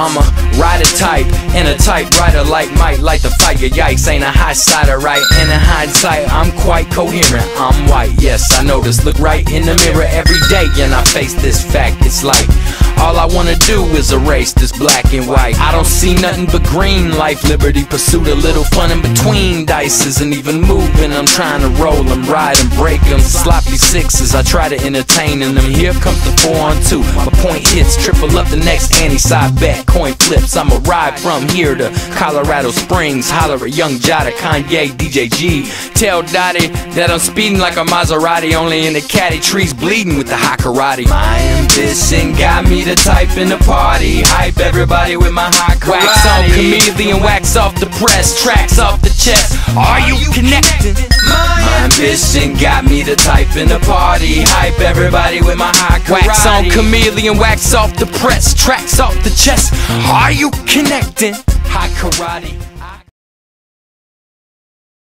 I'm a rider type and a typewriter like Mike, like the fire. Yikes, ain't a high sider, right? And in hindsight, I'm quite coherent. I'm white, yes, I know this. Look right in the mirror every day, and I face this fact. It's like all I wanna do is erase this black and white. I don't see nothing but green life, liberty, pursuit, a little fun in between. Dice isn't even moving. I'm trying to roll them, ride them, break them. Sloppy sixes, I try to entertain in them. Here comes the four on two. My point hits, triple up the next ante side bet. Coin flips, I'ma ride from here to Colorado Springs. Holler at Young Jada, Kanye, DJ G. Tell Dottie that I'm speeding like a Maserati, only in the caddy trees bleeding with the high karate. My ambition got me the type in the party. Hype everybody with my high karate. Wax on chameleon, wax off the press, tracks off the chest. Are you connecting? My ambition got me the type in the party. Hype everybody with my high karate. Wax on chameleon, wax off the press, tracks off the chest. Are you connecting? High karate.